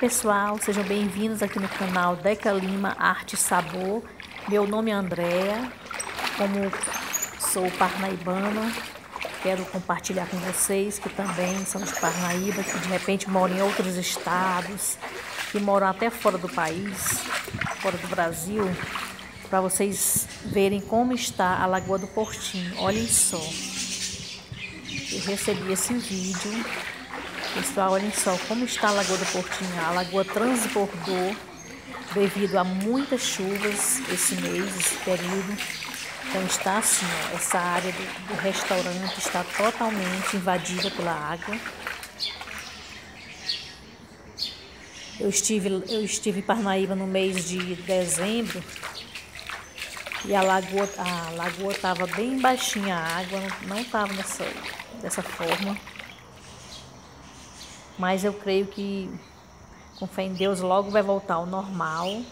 pessoal, sejam bem-vindos aqui no canal Deca Lima Arte e Sabor. Meu nome é Andréa, como sou parnaibana, quero compartilhar com vocês que também são de Parnaíba, que de repente moram em outros estados, que moram até fora do país, fora do Brasil, para vocês verem como está a Lagoa do Portinho. Olhem só. Eu recebi esse vídeo Pessoal, olhem só como está a Lagoa do Portinho. A lagoa transbordou devido a muitas chuvas esse mês, esse período. Então está assim, ó, essa área do, do restaurante está totalmente invadida pela água. Eu estive, eu estive em Parnaíba no mês de dezembro e a lagoa a lagoa estava bem baixinha a água, não estava nessa dessa forma. Mas eu creio que, com fé em Deus, logo vai voltar ao normal.